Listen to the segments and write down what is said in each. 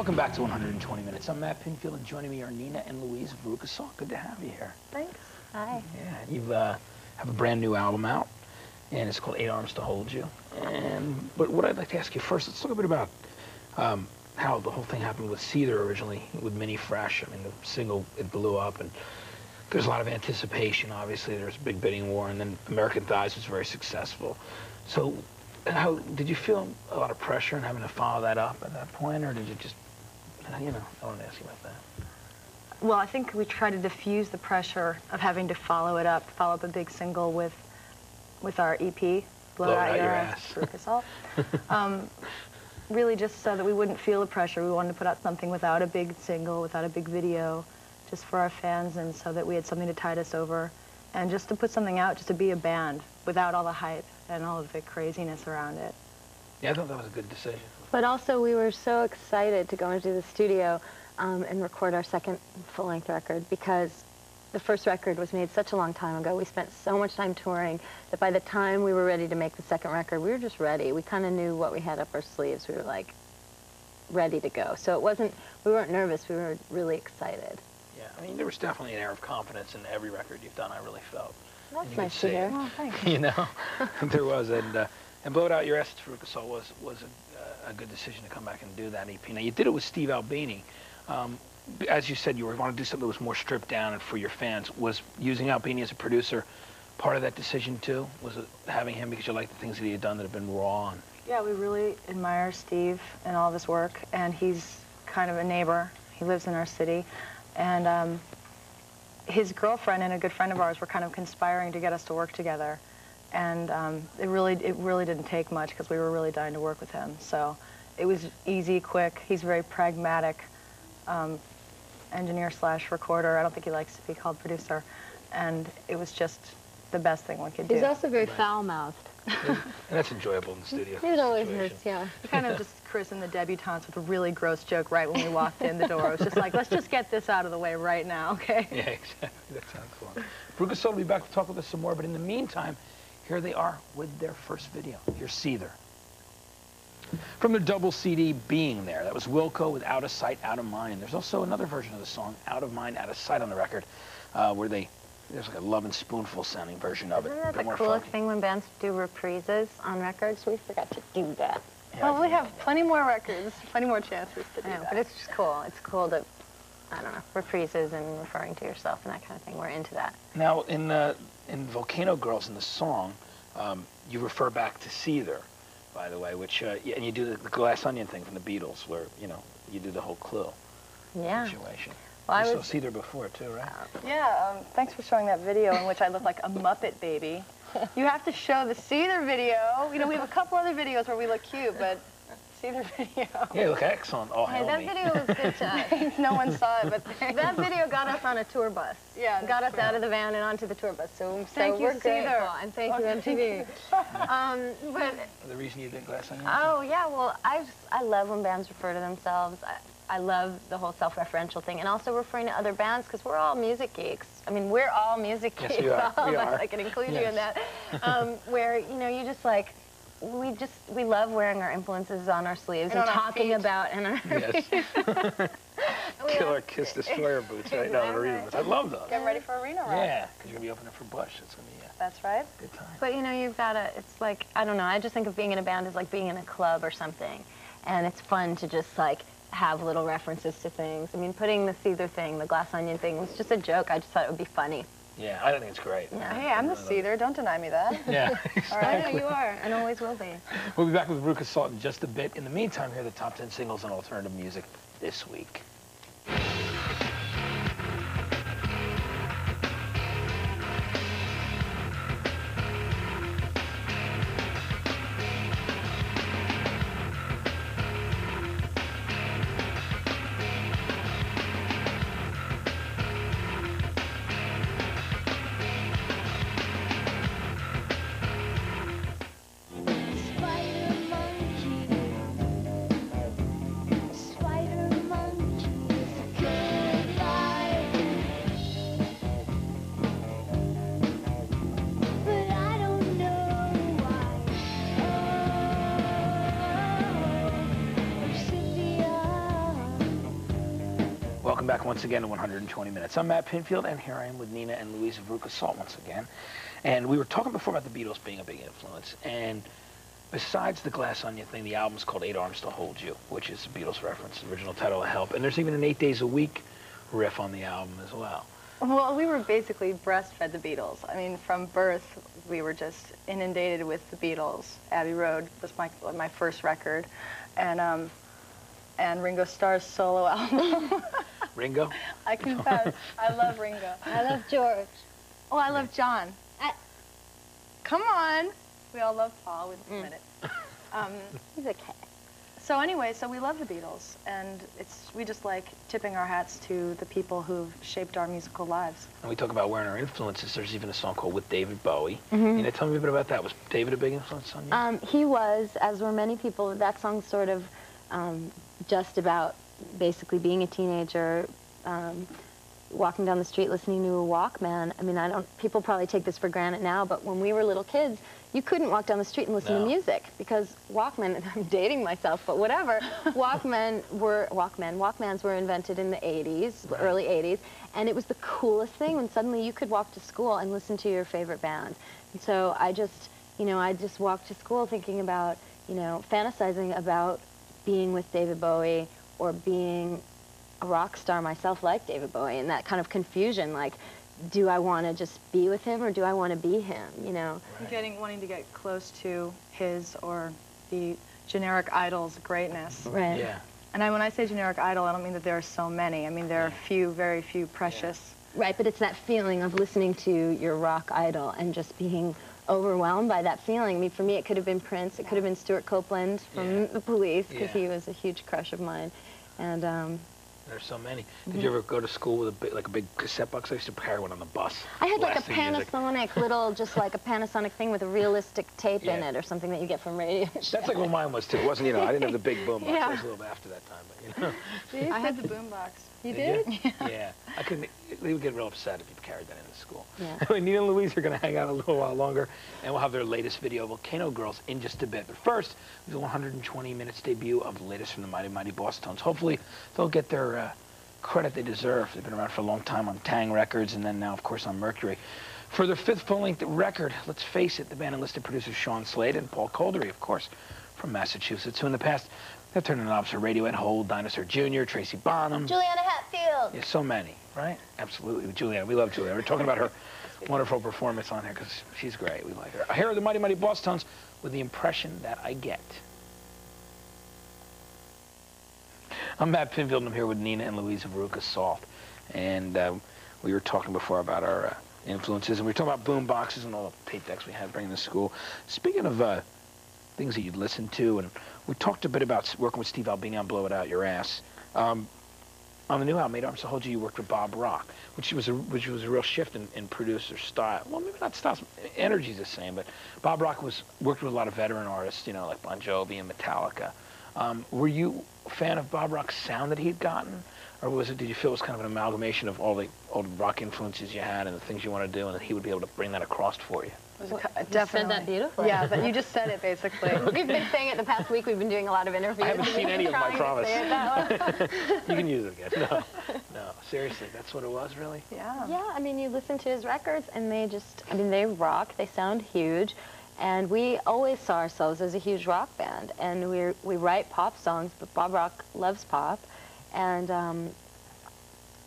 Welcome back to 120 Minutes. I'm Matt Pinfield, and joining me are Nina and Louise of Veruca Good to have you here. Thanks. Hi. Yeah, you uh, have a brand new album out, and it's called Eight Arms to Hold You. And but what I'd like to ask you first, let's talk a bit about um, how the whole thing happened with Seether originally, with Minty Fresh. I mean, the single, it blew up, and there's a lot of anticipation, obviously. There's a big bidding war, and then American Thighs was very successful. So how did you feel a lot of pressure in having to follow that up at that point, or did you just, you know, I want to ask you about that. Well, I think we try to diffuse the pressure of having to follow it up, follow up a big single with, with our EP, Blow, Blow Out, Your Ass. Ass. um, really just so that we wouldn't feel the pressure. We wanted to put out something without a big single, without a big video, just for our fans, and so that we had something to tide us over, and just to put something out, just to be a band without all the hype and all of the craziness around it. Yeah, I thought that was a good decision. But also, we were so excited to go into the studio um, and record our second full-length record because the first record was made such a long time ago. We spent so much time touring that by the time we were ready to make the second record, we were just ready. We kind of knew what we had up our sleeves. We were like ready to go. So it wasn't, we weren't nervous. We were really excited. Yeah, I mean, there was definitely an air of confidence in every record you've done, I really felt. That's nice to hear. Oh, thanks. you know, there was, and uh, and Blow It Out Your Ass for Salt was was a, a, good decision to come back and do that EP. Now you did it with Steve Albini. Um, as you said, you were want to do something that was more stripped down and for your fans. Was using Albini as a producer part of that decision too? Was it having him because you like the things that he had done that have been raw? And... Yeah, we really admire Steve and all of his work, and he's kind of a neighbor. He lives in our city, and um, his girlfriend and a good friend of ours were kind of conspiring to get us to work together. And um, it really it really didn't take much because we were really dying to work with him. So it was easy, quick. He's a very pragmatic um, engineer slash recorder. I don't think he likes to be called producer. And it was just the best thing we could do. He's also very right. foul-mouthed. and that's enjoyable in the studio. It always is, yeah. kind of just Chris and the debutantes with a really gross joke right when we walked in the door. It was just like, let's just get this out of the way right now, okay? Yeah, exactly. That sounds fun. Veruca Salt will be back to talk with us some more, but in the meantime, here they are with their first video. Here's Seether. From their double CD, Being There. That was Wilco with Out of Sight, Out of Mind. There's also another version of the song, Out of Mind, Out of Sight on the record, uh, where they there's like a Lovin' Spoonful sounding version of Isn't it. Isn't that the coolest thing when bands do reprises on records? We forgot to do that. Yeah, well, we have plenty more records, plenty more chances to do know, that. But it's just cool. It's cool to, I don't know, reprises and referring to yourself and that kind of thing. We're into that. Now, in uh, in Volcano Girls, in the song, um, you refer back to Seether, by the way, which, uh, and you do the, the glass onion thing from the Beatles, where, you know, you do the whole clue yeah. situation. Well, you I saw Seether before, too, right? Yeah, um, thanks for showing that video in which I look like a Muppet baby. You have to show the Seether video. You know, we have a couple other videos where we look cute, but Seether video. Yeah, look excellent. Oh, hey, that me. video was good to us. no one saw it, but that video got us on a tour bus. Yeah, got us true. out of the van and onto the tour bus. So, thank so you, we're Seether. grateful, and thank you, MTV. um, but the reason you did glass onion. Oh yeah, well, I just, I love when bands refer to themselves. I, I love the whole self-referential thing, and also referring to other bands because we're all music geeks. I mean, we're all music geeks. yes, geeks. We are. all we of are. us. I can include yes. you in that. Um, where you know, you just like we just we love wearing our influences on our sleeves and, and, and talking about and our yes. Killer Kiss Destroyer boots, right? No, arena boots. I love those. Get ready for arena rock. Yeah, because you're gonna be opening for Bush. That's gonna be. Uh, That's right. Good time. But you know, you've got to. It's like I don't know. I just think of being in a band as like being in a club or something, and it's fun to just like have little references to things. I mean, putting the Seether thing, the glass onion thing, was just a joke. I just thought it would be funny. Yeah, I don't think it's great. Yeah. Hey, I'm the Seether. Don't deny me that. Yeah, All right, I know you are, and always will be. We'll be back with Veruca Salt in just a bit. In the meantime, here are the top 10 singles on alternative music this week. Back once again to 120 Minutes. I'm Matt Pinfield, and here I am with Nina and Louise of Veruca Salt once again. And we were talking before about the Beatles being a big influence. And besides the Glass Onion thing, the album's called Eight Arms to Hold You, which is a Beatles reference, the original title of Help. And there's even an Eight Days a Week riff on the album as well. Well, we were basically breastfed the Beatles. I mean, from birth, we were just inundated with the Beatles. Abbey Road was my my first record, and um, and Ringo Starr's solo album. Ringo? I confess, I love Ringo. I love George. Oh, I love John. I- Come on. We all love Paul. We admit it. Um, He's a cat. so anyway, so we love the Beatles, and it's we just like tipping our hats to the people who've shaped our musical lives. And we talk about wearing our influences. There's even a song called With David Bowie. Mhm. You know, tell me a bit about that. Was David a big influence on you? Um, he was, as were many people. That song's sort of um, just about basically being a teenager, um, walking down the street listening to a Walkman. I mean, I don't. People probably take this for granted now, but when we were little kids, you couldn't walk down the street and listen No. to music because Walkman. I'm dating myself, but whatever. Walkman were Walkman. Walkmans were invented in the 80s, the Right. early 80s, and it was the coolest thing when suddenly you could walk to school and listen to your favorite band. And so I just, you know, I just walked to school thinking about, you know, fantasizing about being with David Bowie or being a rock star myself like David Bowie and that kind of confusion like do I want to just be with him or do I want to be him, you know? Right. Getting wanting to get close to his or the generic idol's greatness. Right. Yeah. And I, when I say generic idol, I don't mean that there are so many. I mean there are Yeah. few, very few precious. Right, but it's that feeling of listening to your rock idol and just being overwhelmed by that feeling. I mean, for me, it could have been Prince. It could have been Stewart Copeland from Yeah. The Police because Yeah. he was a huge crush of mine. And um, There's so many. Did you ever go to school with a big, like a big cassette box? I used to carry one on the bus. I had like a. Panasonic little, just like a Panasonic thing with a realistic tape in it or something that you get from Radio That's like what mine was too. It wasn't, you know, I didn't have the big boom box. Yeah. I was a little bit after that time, but you know. I had the boombox. You Did did? you? Yeah. I couldn't, they would get real upset if you carried that into school. Yeah. Anyway, Nina and Louise are going to hang out a little while longer, and we'll have their latest video, Volcano Girls, in just a bit. But first, the 120 minutes debut of the latest from the Mighty Mighty Bosstones. Hopefully, they'll get their uh, credit they deserve. They've been around for a long time on Taang Records, and then now, of course, on Mercury. For their fifth full-length record, let's face it, the band enlisted producers Sean Slade and Paul Kolderie, of course, from Massachusetts, who in the past have turned the knobs for Radiohead, Hole, Dinosaur Jr., Tracy Bonham. Juliana Hatfield. Yeah, so many, right? Absolutely. Juliana, we love Juliana. We're talking about her wonderful performance on here because she's great. We like her. Here are the Mighty Mighty Bosstones with the impression that I get. I'm Matt Pinfield, and I'm here with Nina and Louise of Veruca Salt. And uh, we were talking before about our uh, influences, and we were talking about boom boxes and all the tape decks we had bringing to school. Speaking of uh, things that you'd listen to, and we talked a bit about working with Steve Albini on Blow It Out Your Ass. Um, on the new album, Eight Arms to Hold You, you worked with Bob Rock, which was a, which was a real shift in, in producer style. Well, maybe not style, energy's the same, but Bob Rock was worked with a lot of veteran artists, you know, like Bon Jovi and Metallica. Um, were you a fan of Bob Rock's sound that he'd gotten, or was it? Did you feel it was kind of an amalgamation of all the old rock influences you had and the things you want to do, and that he would be able to bring that across for you? Was a Well, co- you said definitely. that beautifully. Yeah, but you just said it basically. We've been saying it the past week. We've been doing a lot of interviews. I haven't seen any of them, I promise. say it that way. you can use it again. No, no, seriously, that's what it was, really. yeah. Yeah, I mean, you listen to his records, and they just, I mean, they rock. They sound huge. And we always saw ourselves as a huge rock band. And we we write pop songs, but Bob Rock loves pop. And, um,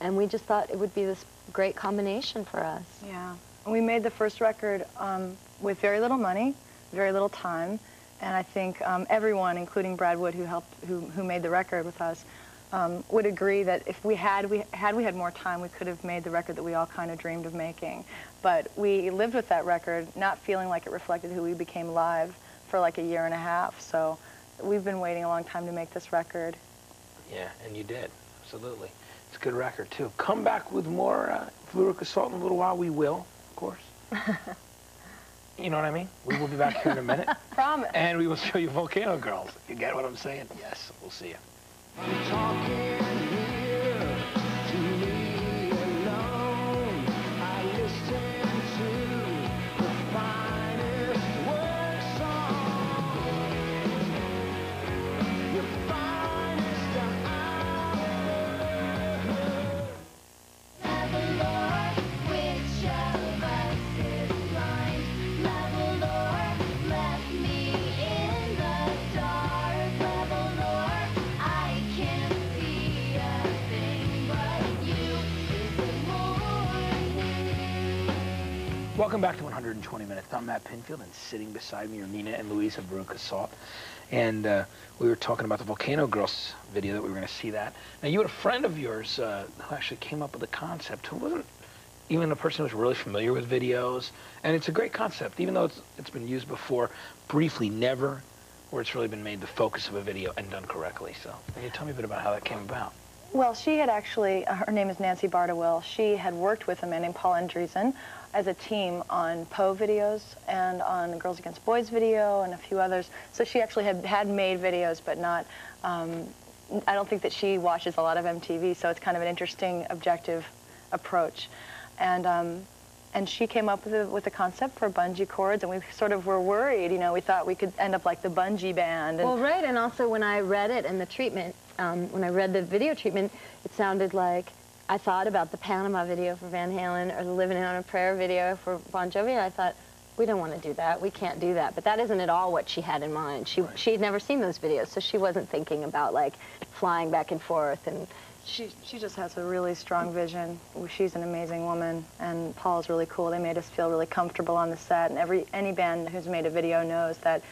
and we just thought it would be this great combination for us. Yeah. We made the first record um, with very little money, very little time, and I think um, everyone, including Brad Wood, who helped, who, who made the record with us, um, would agree that if we had we had we had more time, we could have made the record that we all kind of dreamed of making. But we lived with that record, not feeling like it reflected who we became live for like a year and a half. So we've been waiting a long time to make this record. Yeah, and you did. Absolutely. It's a good record, too. Come back with more uh, Veruca Salt in a little while. We will, of course. you know what I mean? We will be back here in a minute. Promise. And we will show you Volcano Girls. You get what I'm saying? Yes, we'll see you. Welcome back to 120 Minutes. I'm Matt Pinfield, and sitting beside me are Nina and Louisa Veruca Salt. And uh, we were talking about the Volcano Girls video that we were going to see that. Now, you had a friend of yours uh, who actually came up with the concept who wasn't even a person who's really familiar with videos. And it's a great concept, even though it's, it's been used before, briefly, never where it's really been made the focus of a video and done correctly. So, can you tell me a bit about how that came about? Well, she had actually, uh, her name is Nancy Bardawil. She had worked with a man named Paul Andresen as a team on Poe videos and on Girls Against Boys video and a few others. So she actually had, had made videos, but not, um, I don't think that she watches a lot of MTV, so it's kind of an interesting, objective approach. And, um, and she came up with a, with a concept for bungee cords, and we sort of were worried, you know, we thought we could end up like the bungee band. And Well, right, and also when I read it and the treatment, um, when I read the video treatment, it sounded like I thought about the Panama video for Van Halen or the Living on a Prayer video for Bon Jovi, and I thought, we don't want to do that. We can't do that. But that isn't at all what she had in mind. She she had never seen those videos, so she wasn't thinking about like flying back and forth and She, she just has a really strong vision. She's an amazing woman, and Paul's really cool. They made us feel really comfortable on the set, and every any band who's made a video knows that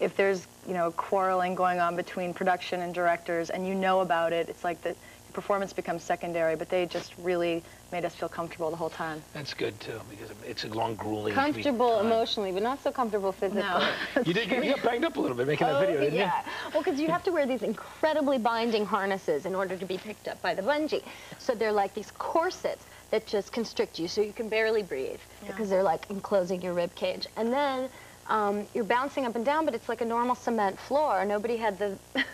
if there's you know quarreling going on between production and directors, and you know about it, it's like the performance becomes secondary. But they just really made us feel comfortable the whole time. That's good, too, because it's a long, grueling comfortable time. emotionally, but not so comfortable physically. no. You did get, you got banged up a little bit making that Oh, video, didn't yeah. Well, because you have to wear these incredibly binding harnesses in order to be picked up by the bungee. So they're like these corsets that just constrict you so you can barely breathe because they're like enclosing your rib cage. And then um, you're bouncing up and down, but it's like a normal cement floor. Nobody had the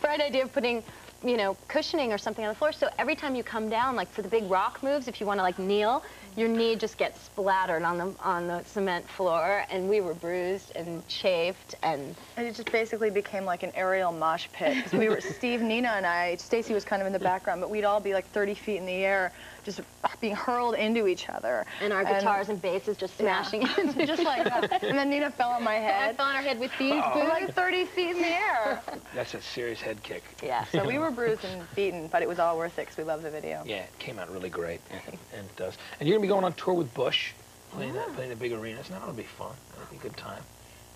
bright idea of putting you know, cushioning or something on the floor. So every time you come down, like for the big rock moves, if you want to like kneel, your knee just gets splattered on the on the cement floor, and we were bruised and chafed and And it just basically became like an aerial mosh pit. we were Steve, Nina, and I. Stacy was kind of in the background, but we'd all be like 30 feet in the air, just being hurled into each other. and our guitars and basses just Yeah. smashing into just like that. And then Nina fell on my head. I head. fell on our head with these We're boots. like 30 feet in the air. That's a serious head kick. Yeah. So we were bruised and beaten, but it was all worth it because we love the video. Yeah, it came out really great, and, and it does. And you're gonna be going on tour with Bush, playing that, playing the big arenas. Now that'll be fun. That'll be a good time.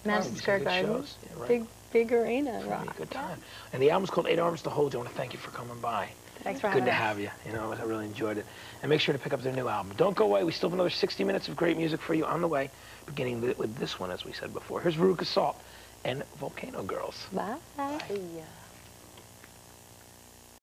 Madison That'll be Square Garden. shows. Yeah, right. Big, big arena It'll be rock. a good time. And the album's called Eight Arms to Hold You. I want to thank you for coming by. Thanks for Good having to us. have you. You know, I really enjoyed it. And make sure to pick up their new album. Don't go away. We still have another 60 minutes of great music for you on the way, beginning with- with this one, as we said before. Here's Veruca Salt and Volcano Girls. Bye.